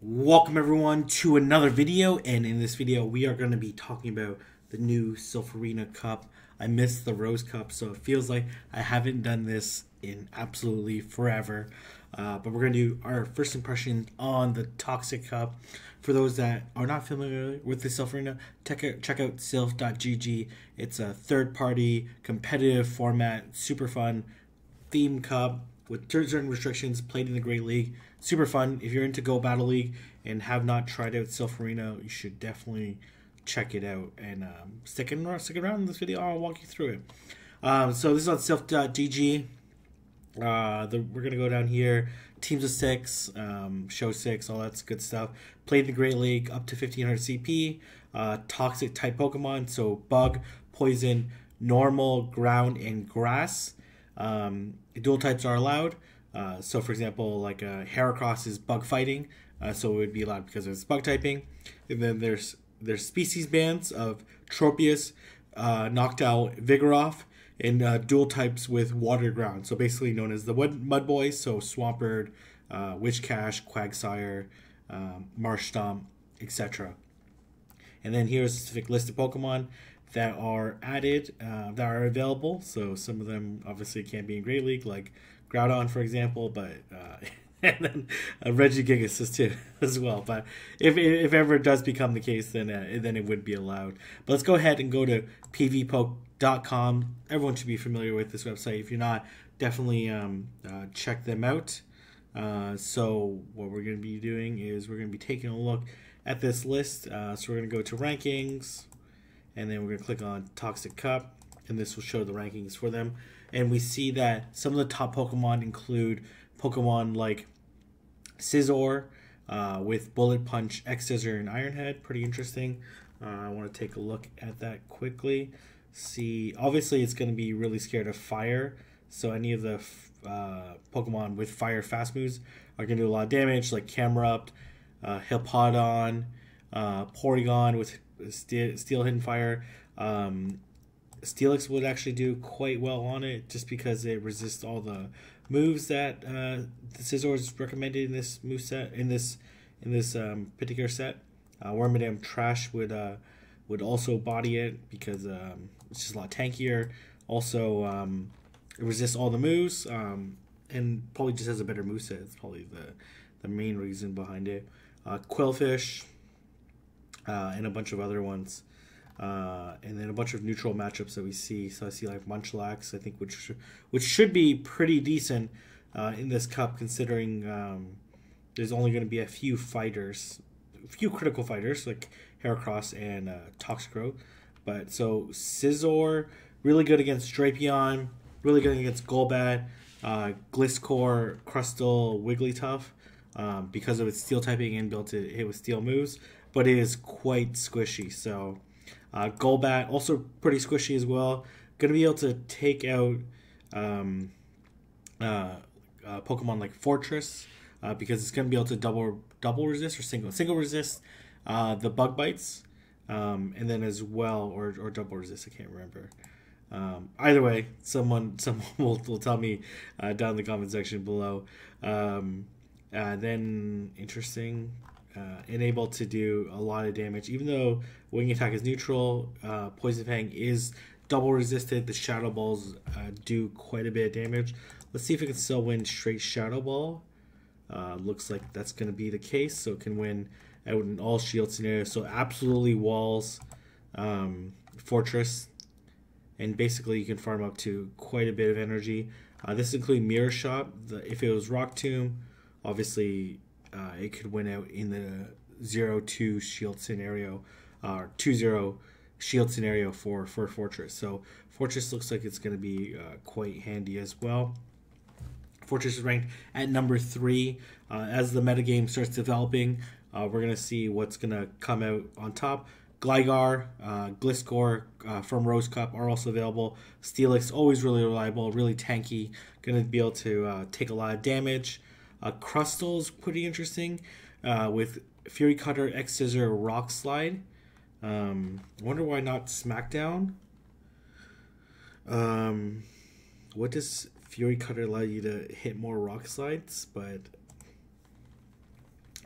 Welcome everyone to another video and in this video we are going to be talking about the new Silph Arena Cup. I missed the Rose Cup so it feels like I haven't done this in absolutely forever. Uh, but we're going to do our first impression on the Toxic Cup. For those that are not familiar with the Silph Arena, check out, check out sylph.gg. It's a third party competitive format, super fun theme cup with certain restrictions played in the Great League super fun. If you're into Go Battle League and have not tried out Self Silph Arena, you should definitely check it out and um, stick, in, stick around in this video. I'll walk you through it. Um, so this is on sylph.gg. Uh, the, we're gonna go down here. Teams of six, um, show six, all that's good stuff. Played in the Great League up to 1500 CP. Uh, toxic type Pokemon, so bug, poison, normal, ground, and grass. Um, dual types are allowed. Uh, so, for example, like uh, Heracross is bug fighting, uh, so it would be allowed because it's bug typing. And then there's there's species bands of Tropius, uh, Noctowl, Vigoroth, and uh, dual types with water ground. So basically known as the Mud Boys. So Swampert, uh, Whiscash, Quagsire, um, Marshtomp, etc. And then here's a specific list of Pokemon that are added uh, that are available. So some of them obviously can't be in Great League, like Groudon, for example, but uh, and then uh, Regigigas too as well. But if if ever it does become the case, then uh, then it would be allowed. But let's go ahead and go to pvpoke.com. Everyone should be familiar with this website. If you're not, definitely um, uh, check them out. Uh, so what we're going to be doing is we're going to be taking a look at this list. Uh, so we're going to go to rankings, and then we're going to click on Toxic Cup, and this will show the rankings for them and we see that some of the top Pokemon include Pokemon like Scizor uh, with Bullet Punch, X Scissor, and Iron Head. Pretty interesting. Uh, I want to take a look at that quickly. See, obviously, it's going to be really scared of fire. So any of the uh, Pokemon with fire fast moves are going to do a lot of damage, like Camerupt, uh, Hippowdon, uh, Porygon with Steel, Steel Hidden Fire, um, Steelix would actually do quite well on it just because it resists all the moves that uh, the Scizor is recommended in this move set in this in this um, particular set. Uh, Wormadam Trash would uh, would also body it because um, it's just a lot tankier. Also, um, it resists all the moves um, and probably just has a better move set. It's probably the the main reason behind it. Uh, Qwilfish uh, and a bunch of other ones. Uh, and then a bunch of neutral matchups that we see. So I see like Munchlax, I think, which which should be pretty decent uh, in this cup, considering um, there's only going to be a few fighters, a few critical fighters like Heracross and uh. But so Scizor, really good against Drapion, really good against Golbat, uh, Gliscor, Crustle, Wigglytuff. Um, because of its steel typing and built to hit with steel moves, but it is quite squishy. So uh, Golbat also pretty squishy as well. Going to be able to take out um, uh, uh, Pokemon like Forretress uh, because it's going to be able to double double resist or single single resist uh, the bug bites, um, and then as well or or double resist. I can't remember. Um, either way, someone someone will, will tell me uh, down in the comment section below. Um, then interesting uh, and able to do a lot of damage. Even though Wing Attack is neutral, uh, Poison Fang is double resisted. The Shadow Balls uh, do quite a bit of damage. Let's see if it can still win straight Shadow Ball. Uh, looks like that's going to be the case, so it can win out in all shield scenarios. So absolutely walls, um, Forretress, and basically you can farm up to quite a bit of energy. Uh, this includes Mirror Shot. The, if it was Rock Tomb, obviously uh, it could win out in the 0 2 shield scenario, or uh, two zero shield scenario for for Forretress. So Forretress looks like it's going to be uh, quite handy as well. Forretress is ranked at number three. Uh, as the metagame starts developing, uh, we're going to see what's going to come out on top. Gligar, uh, Gliscor uh, from Rose Cup are also available. Steelix, always really reliable, really tanky, going to be able to uh, take a lot of damage. Uh, Crustle's pretty interesting uh, with Fury Cutter, X Scissor, Rock Slide. Um, wonder why not SmackDown. Um, what does Fury Cutter allow you to hit more Rock Slides? But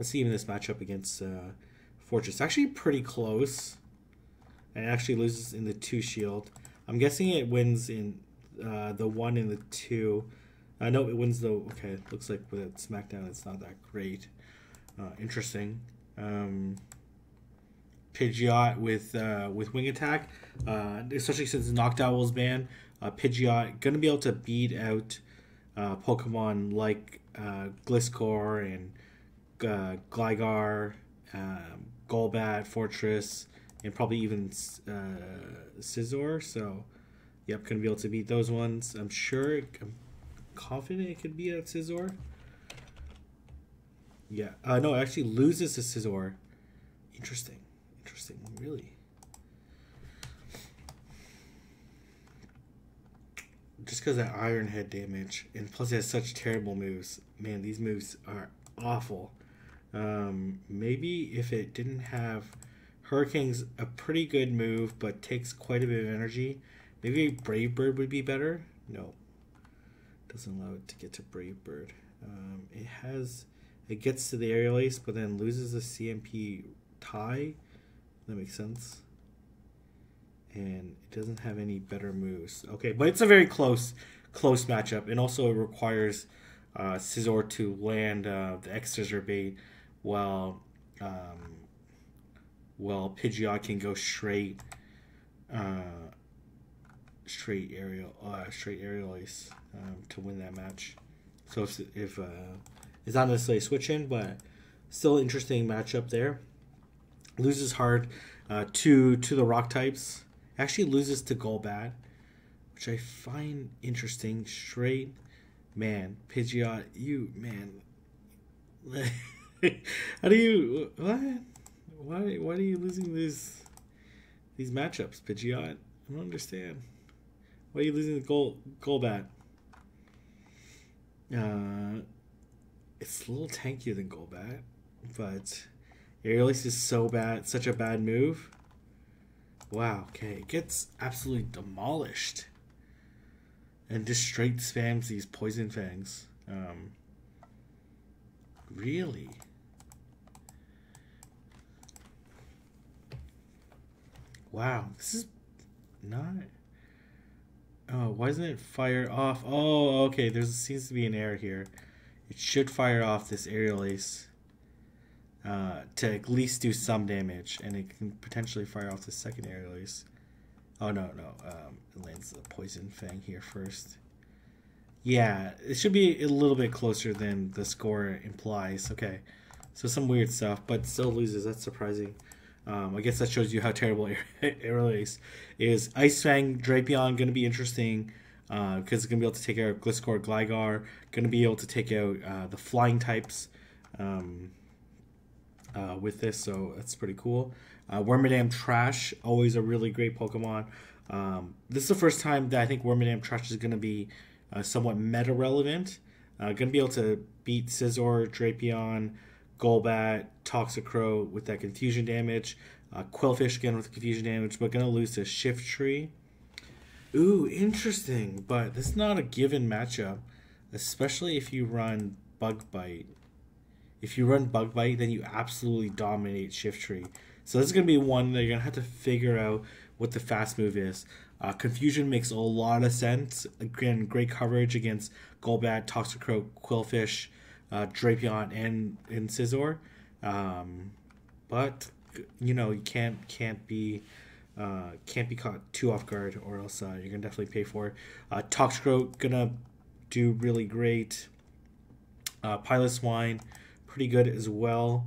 Let's see even this matchup against uh, Forretress. Actually, pretty close. And actually loses in the two shield. I'm guessing it wins in uh, the one and the two. I know it wins though. Okay, looks like with SmackDown, it's not that great. Uh, interesting. Um, Pidgeot with uh, with Wing Attack, uh, especially since Noctowl's ban. Uh, Pidgeot gonna be able to beat out uh, Pokemon like Gliscor and Gligar, um, Golbat, Forretress, and probably even uh, Scizor. So, yep, gonna be able to beat those ones. I'm sure. Confident it could be a Scizor. Yeah. Uh, no, it actually loses to Scizor. Interesting. Interesting. Really. Just because that Iron Head damage, and plus it has such terrible moves. Man, these moves are awful. Um, maybe if it didn't have Hurricane's a pretty good move, but takes quite a bit of energy. Maybe Brave Bird would be better. No, doesn't allow it to get to Brave Bird. Um, it has it gets to the aerial ace, but then loses the CMP tie. That makes sense. And it doesn't have any better moves. Okay, but it's a very close, close matchup, and also it requires uh, Scizor to land uh, the X Scissor bait, while um, while Pidgeot can go straight, uh, straight aerial, uh, straight aerial ace um, to win that match. So if, if uh, it's not necessarily switching, but still interesting matchup there. Loses hard uh, to to the rock types. Actually loses to Golbat, which I find interesting. Straight, man, Pidgeot, you man. How do you what? Why why are you losing these these matchups, Pidgeot? I don't understand. Why are you losing the goal Golbat? Uh it's a little tankier than Golbat, but Aerial Ace is so bad, such a bad move. Wow, okay, it gets absolutely demolished. And just straight spams these Poison Fangs. Um, really? Wow, this is not... Oh, why isn't it fire off? Oh, okay, there seems to be an error here. It should fire off this aerial ace uh, to at least do some damage, and it can potentially fire off the second aerial ace. Oh no, no, um, it lands the poison fang here first. Yeah, it should be a little bit closer than the score implies. Okay, so some weird stuff, but still loses. That's surprising. Um, I guess that shows you how terrible Aerial Ace is. Ice Fang, Drapion, going to be interesting because uh, it's going to be able to take out Gliscor, Gligar, going to be able to take out uh, the flying types um, uh, with this, so that's pretty cool. Uh, Wormadam Trash, always a really great Pokemon. Um, this is the first time that I think Wormadam Trash is going to be uh, somewhat meta relevant. Uh, going to be able to beat Scizor, Drapion, Golbat, Toxicroak with that confusion damage. Uh, Qwilfish again with confusion damage, but going to lose to Shiftry. Ooh, interesting. But this is not a given matchup, especially if you run Bug Bite. If you run Bug Bite, then you absolutely dominate Shiftry. So this is going to be one that you're going to have to figure out what the fast move is. Uh, Confusion makes a lot of sense. Again, great coverage against Golbat, Toxicroak, Qwilfish, uh, Drapion, and, and Scizor. Um, but, you know, you can't can't be uh, can't be caught too off guard, or else uh, you're gonna definitely pay for it. Uh, gonna do really great. Uh, Piloswine, pretty good as well.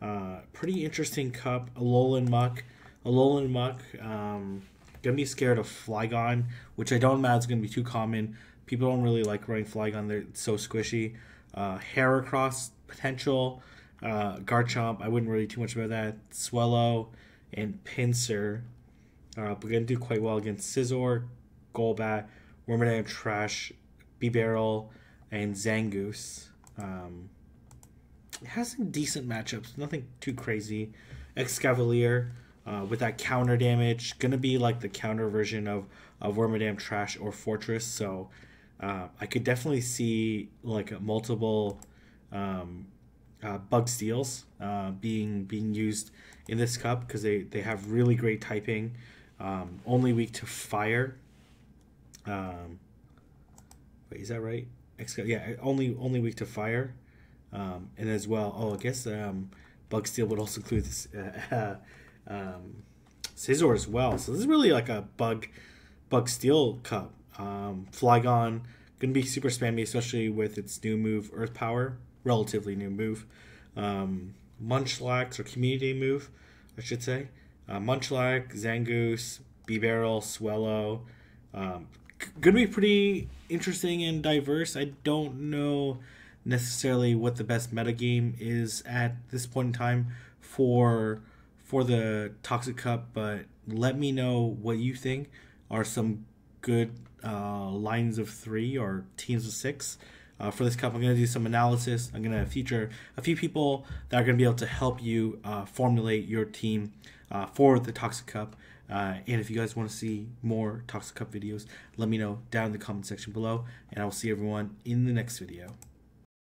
Uh, pretty interesting cup. Alolan Muk, Alolan Muk. Um, gonna be scared of Flygon, which I don't imagine is gonna be too common. People don't really like running Flygon; they're so squishy. Uh, Heracross potential. Uh, Garchomp, I wouldn't worry too much about that. Swellow and Pinsir uh, we're going to do quite well against Scizor, Golbat, Wormadam Trash, Bibarel, and Zangoose. Um, it has some decent matchups, nothing too crazy. Escavalier uh, with that counter damage, gonna be like the counter version of of Wormadam Trash or Forretress. So uh, I could definitely see like multiple um, uh, bug steels uh, being being used in this cup because they, they have really great typing. Um, only weak to fire. Um, wait, is that right? yeah, only only weak to fire. Um, and as well, oh, I guess um, bug steel would also include this uh, um, scizor as well. So this is really like a bug bug steel cup. Um, Flygon gonna be super spammy, especially with its new move, Earth Power, relatively new move. Um, Munchlax or Community move, I should say. Uh, Munchlax, Zangoose, Bibarel, Swellow. Um, gonna be pretty interesting and diverse. I don't know necessarily what the best metagame is at this point in time for for the Toxic Cup, but let me know what you think are some good uh, lines of three or teams of six. Uh, for this cup, I'm going to do some analysis. I'm going to feature a few people that are going to be able to help you uh, formulate your team uh, for the Toxic Cup. Uh, and if you guys want to see more Toxic Cup videos, let me know down in the comment section below. And I will see everyone in the next video.